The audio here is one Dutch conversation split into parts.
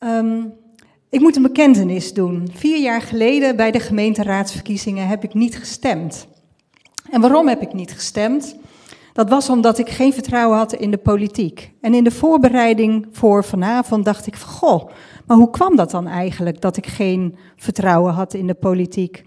Ehm, ik moet een bekentenis doen. Vier jaar geleden bij de gemeenteraadsverkiezingen heb ik niet gestemd. En waarom heb ik niet gestemd? Dat was omdat ik geen vertrouwen had in de politiek. En in de voorbereiding voor vanavond dacht ik van, goh, maar hoe kwam dat dan eigenlijk dat ik geen vertrouwen had in de politiek?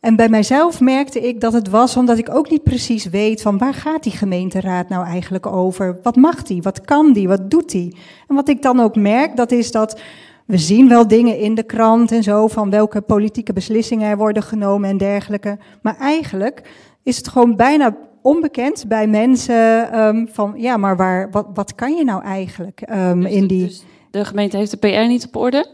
En bij mijzelf merkte ik dat het was omdat ik ook niet precies weet van waar gaat die gemeenteraad nou eigenlijk over? Wat mag die? Wat kan die? Wat doet die? En wat ik dan ook merk, dat is dat we zien wel dingen in de krant en zo van welke politieke beslissingen er worden genomen en dergelijke. Maar eigenlijk is het gewoon bijna onbekend bij mensen um, van ja, maar waar, wat, wat kan je nou eigenlijk um, dus, in die. Dus de gemeente heeft de PR niet op orde?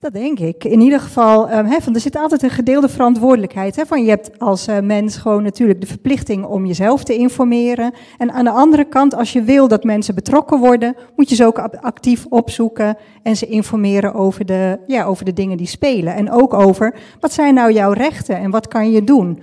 Dat denk ik. In ieder geval, he, van, er zit altijd een gedeelde verantwoordelijkheid. He, van, je hebt als uh, mens gewoon natuurlijk de verplichting om jezelf te informeren. En aan de andere kant, als je wil dat mensen betrokken worden, moet je ze ook actief opzoeken en ze informeren over de, ja, over de dingen die spelen. En ook over wat zijn nou jouw rechten en wat kan je doen.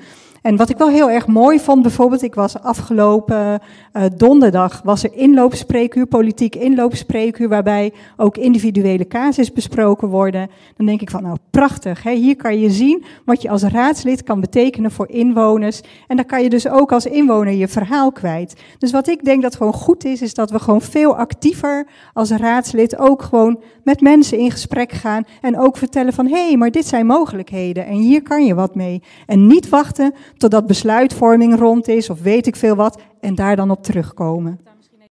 En wat ik wel heel erg mooi vond, bijvoorbeeld, ik was afgelopen uh, donderdag, was er inloopspreekuur, politiek inloopspreekuur, waarbij ook individuele casus besproken worden. Dan denk ik van, nou prachtig, hè? hier kan je zien wat je als raadslid kan betekenen voor inwoners. En dan kan je dus ook als inwoner je verhaal kwijt. Dus wat ik denk dat gewoon goed is, is dat we gewoon veel actiever als raadslid ook gewoon met mensen in gesprek gaan en ook vertellen van, hé, hey, maar dit zijn mogelijkheden en hier kan je wat mee. En niet wachten totdat besluitvorming rond is of weet ik veel wat en daar dan op terugkomen.